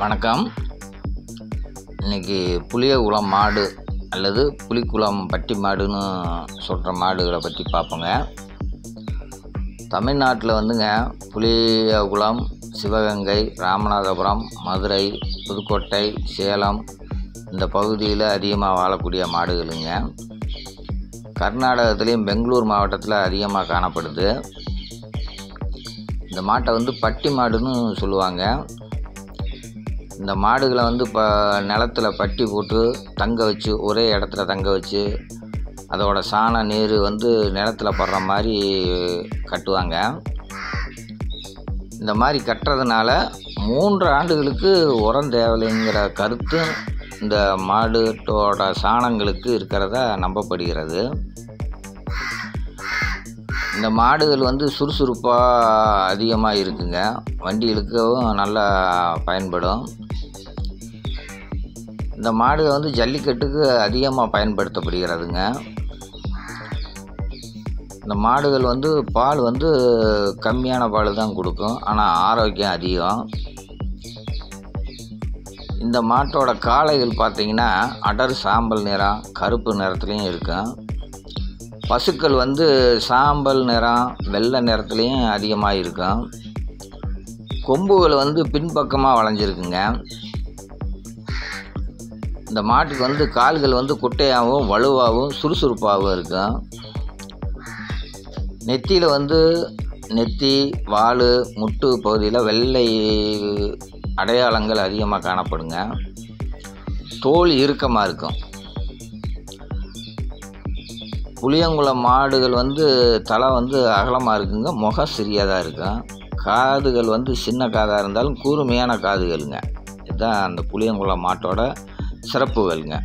வணக்கம். இன்னைக்கு புளியகுளம் மாடு அல்லது புலிக்குளம் பட்டி மாடுன்னு சொல்கிற மாடுகளை பற்றி பார்ப்போங்க. தமிழ்நாட்டில் வந்துங்க புளியகுளம் சிவகங்கை ராமநாதபுரம் மதுரை புதுக்கோட்டை சேலம் இந்த பகுதியில் அதிகமாக வாழக்கூடிய மாடுகளுங்க. கர்நாடகத்துலேயும் பெங்களூர் மாவட்டத்தில் அதிகமாக காணப்படுது. இந்த மாட்டை வந்து பட்டி மாடுன்னு சொல்லுவாங்க. இந்த மாடுகளை வந்து இப்போ நிலத்தில் பட்டி போட்டு தங்க வச்சு ஒரே இடத்துல தங்க வச்சு அதோட சாண நீர் வந்து நிலத்தில் படுற மாதிரி கட்டுவாங்க. இந்த மாதிரி கட்டுறதுனால மூன்று ஆண்டுகளுக்கு உரம் தேவையில்லைங்கிற கருத்து இந்த மாடுட்டோட சாணங்களுக்கு இருக்கிறதா நம்பப்படுகிறது. இந்த மாடுகள் வந்து சுறுசுறுப்பாக அதிகமாக இருக்குங்க. வண்டி இழுக்கவும் நல்லா பயன்படும். இந்த மாடுகள் வந்து ஜல்லிக்கட்டுக்கு அதிகமாக பயன்படுத்தப்படுகிறதுங்க. இந்த மாடுகள் வந்து பால் வந்து கம்மியான பால் தான் கொடுக்கும். ஆனால் ஆரோக்கியம் அதிகம். இந்த மாட்டோட காளைகள் பார்த்திங்கன்னா அடர் சாம்பல் நிறம் கருப்பு நிறத்துலையும் இருக்கும். பசுக்கள் வந்து சாம்பல் நிறம் வெள்ளை நிறத்துலையும் அதிகமாக இருக்கும் கொம்புகள் வந்து பின்பக்கமாக வளைஞ்சிருக்குங்க. இந்த மாட்டுக்கு வந்து கால்கள் வந்து குட்டையாகவும் வலுவாகவும் சுறுசுறுப்பாகவும் இருக்கும். நெத்தியில் வந்து நெத்தி வால் முட்டு பகுதியில் வெள்ளை அடையாளங்கள் அதிகமாக காணப்படுங்க. தோல் இறுக்கமாக இருக்கும். புளியங்குளம் மாடுகள் வந்து தலை வந்து அகலமாக இருக்குங்க முகம் சிறியதாக இருக்கும் காதுகள் வந்து சின்ன காதாக இருந்தாலும் கூர்மையான காதுகளுங்க. இதுதான் அந்த புளியங்குளம் மாட்டோட சிறப்புகள்ங்க.